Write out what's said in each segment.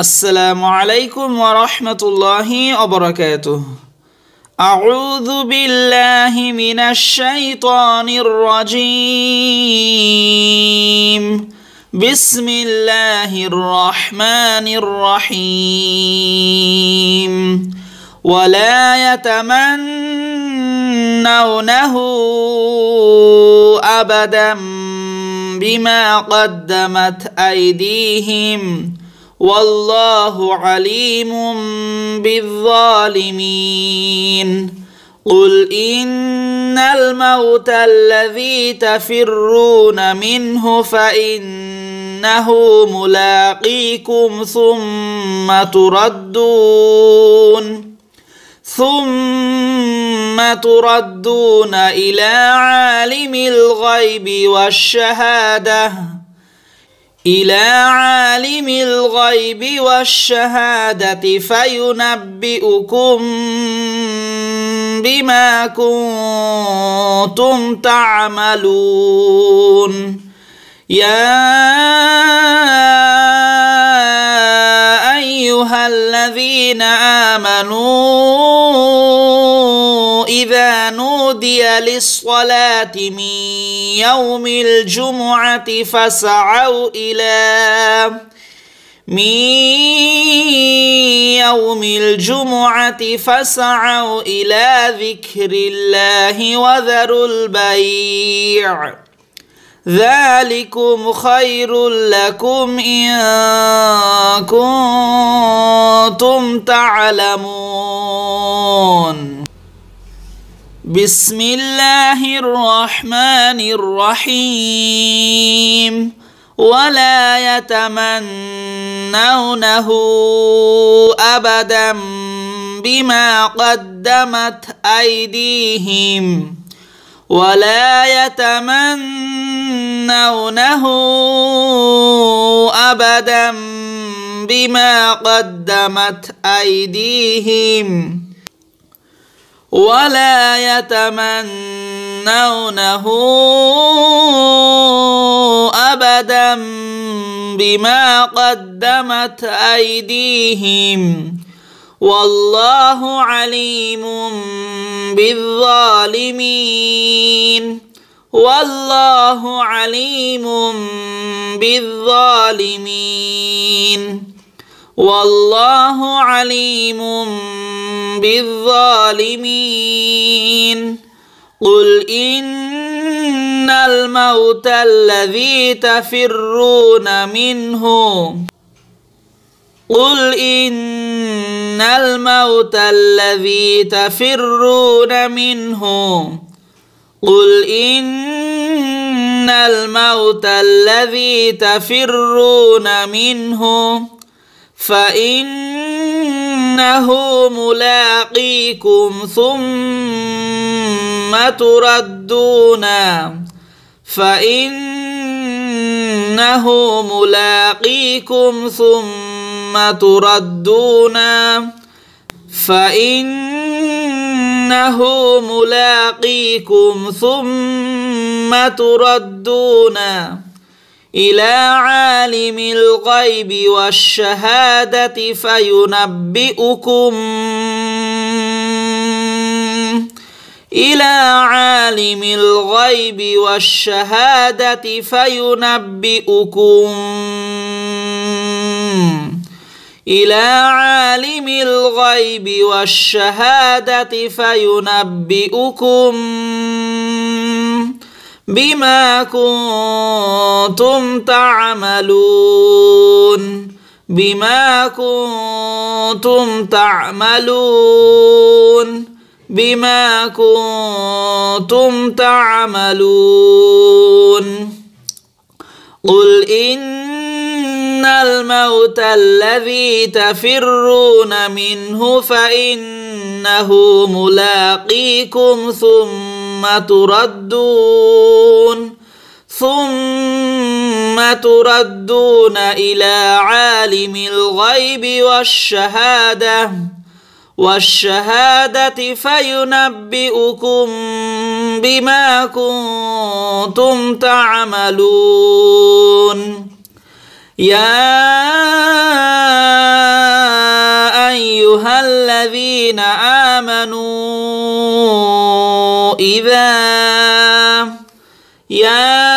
السلام عليكم ورحمة الله وبركاته. أعوذ بالله من الشيطان الرجيم. بسم الله الرحمن الرحيم. ولا يتمنونه أبدا بما قدمت أيديهم. والله عليم بالظالمين. قل إن الموت الذي تفرون منه فإنه ملاقيكم ثم تردون. ثم تردون إلى عالم الغيب والشهادة. إلى عالم الغيب والشهادة فينبئكم بما كنتم تعملون. يا أيها الذين آمنوا إذا نودي للصلاة من يوم الجمعة فسعوا إلى من يوم الجمعة فسعوا إلى ذكر الله وذروا البيع. ذلكم خير لكم إن كنتم تعلمون. بسم الله الرحمن الرحيم. ولا يتمنونه أبدا بما قدمت أيديهم. ولا يتمنونه أبدا بما قدمت أيديهم. ولا يتمنونه أبدا بما قدمت أيديهم. والله عليم بالظالمين. والله عليم بالظالمين. والله عليم بالظالمين قل إن الموت الذي تفرون منه. قل إن الموت الذي تفرون منه. قل إن الموت الذي تفرون منه. فإنه ملاقيكم ثم تردون. فإنه ملاقيكم ثم تردون. فإنه ملاقيكم ثم تردون. إلى عالم الغيب والشهادة فينبئكم إلى عالم الغيب والشهادة فينبئكم إلى عالم الغيب والشهادة فينبئكم بما كنتم تعملون. بما كنتم تعملون. بما كنتم تعملون. قل إن الموت الذي تفرون منه فإنه ملاقيكم ثم تردون ثم تردون إلى عالم الغيب والشهادة. والشهادة فينبئكم بما كنتم تعملون. يا أيها الذين آمنوا إذا يا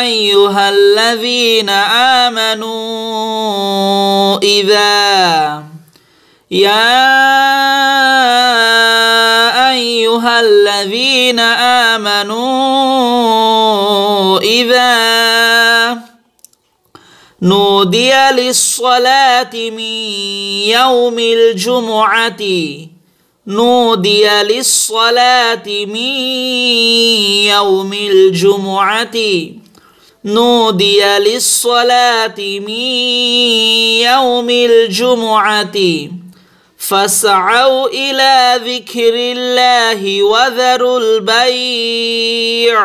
أيها الذين آمنوا إذا يا أيها الذين آمنوا نودي للصلاة من يوم الجمعة. نودي للصلاة من يوم الجمعة. نودي للصلاة من يوم الجمعة. فاسعوا إلى ذكر الله وذروا البيع.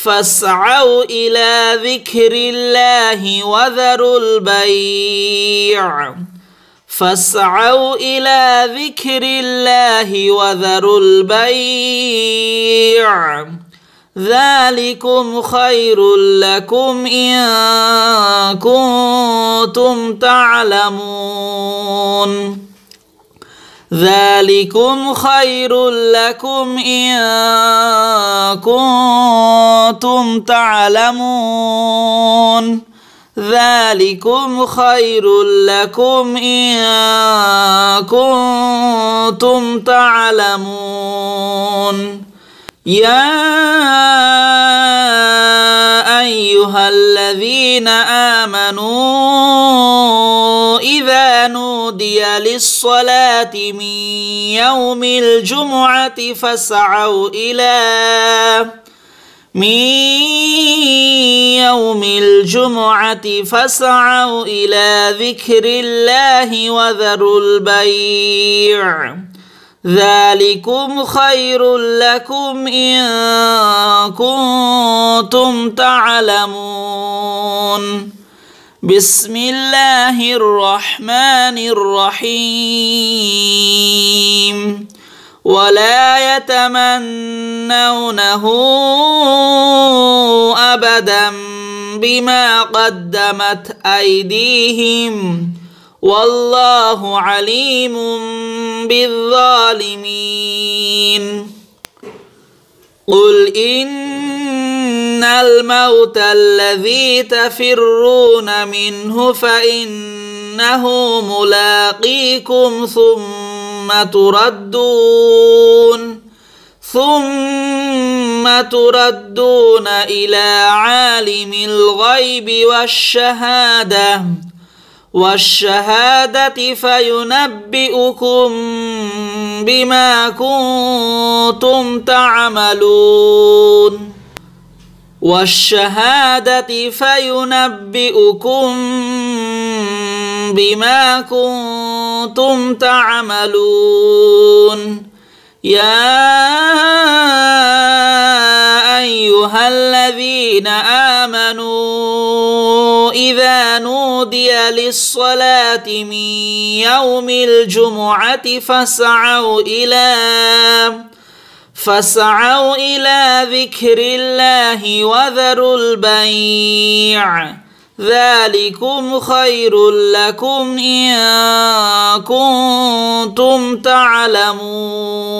فاسعوا إلى ذكر الله وذروا البيع. فاسعوا إلى ذكر الله وذروا البيع. ذلكم خير لكم إن كنتم تعلمون. ذلكم خير لكم إن كنتم تعلمون. ذلكم خير لكم إن كنتم تعلمون. يا أيها الذين آمنوا إذا نودي للصلاة من يوم الجمعة فاسعوا إلى من يوم الجمعة فاسعوا إلى ذكر الله وذروا البيع. ذلكم خير لكم إن كنتم تعلمون. بسم الله الرحمن الرحيم. ولا يتمنونه أبدا بما قدمت أيديهم. والله عليم بالظالمين. قل إن الموت الذي تفرون منه فإنه ملاقيكم ثم تردون ثم تردون إلى عالم الغيب والشهاده والشهادة فينبئكم بما كنتم تعملون والشهادة فينبئكم بما كنتم تعملون. يا أيها الذين آمنوا إذا نودي للصلاة من يوم الجمعة فاسعوا إلى فاسعوا إلى ذكر الله وذروا البيع ذلكم خير لكم إن كنتم تعلمون